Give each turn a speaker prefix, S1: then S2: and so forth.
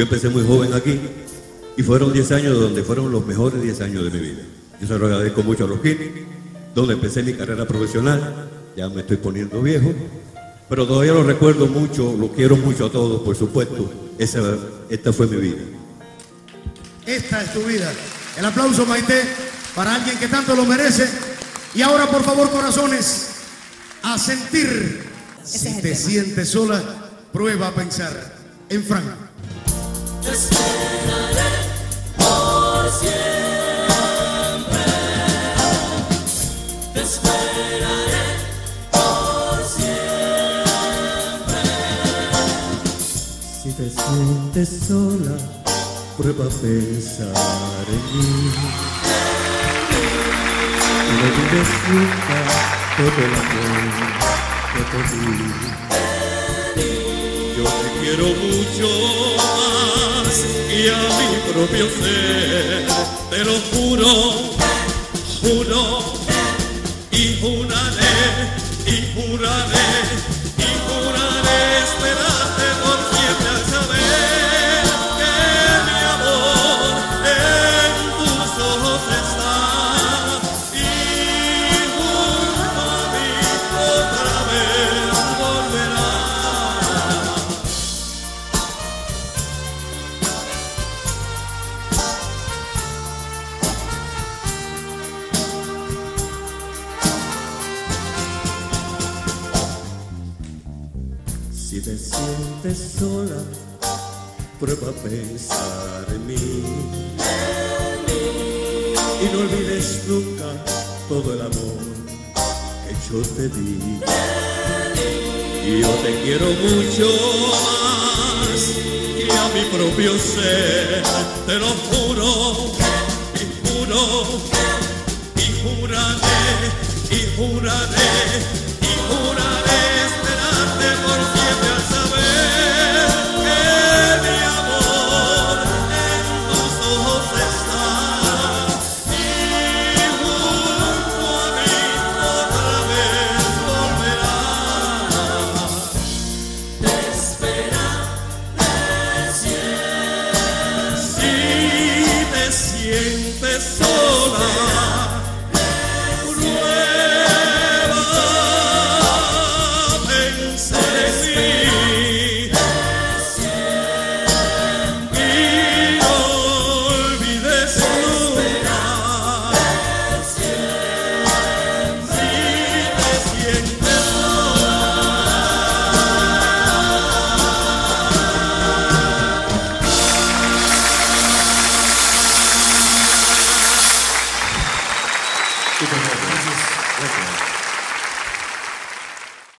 S1: Yo empecé muy joven aquí y fueron 10 años donde fueron los mejores 10 años de mi vida. Yo se lo agradezco mucho a los Kines, donde empecé mi carrera profesional. Ya me estoy poniendo viejo, pero todavía lo recuerdo mucho, lo quiero mucho a todos, por supuesto. Esa, esta fue mi vida.
S2: Esta es tu vida. El aplauso, Maite, para alguien que tanto lo merece. Y ahora, por favor, corazones, a sentir.
S3: Ese
S2: si te
S3: tema.
S2: sientes sola, prueba a pensar en Frank.
S1: Si te sientes sola, prueba a pensar en mí. Y no olvides nunca todo el amor que te di. Yo te quiero mucho a mi propio ser, te lo juro, juro Si te sientes sola, prueba a pensar en mí. Y no olvides nunca todo el amor que yo te di. Y yo te quiero mucho más que a mi propio ser. Te lo juro y juro y juraré y juraré y juraré よろしくお願いします。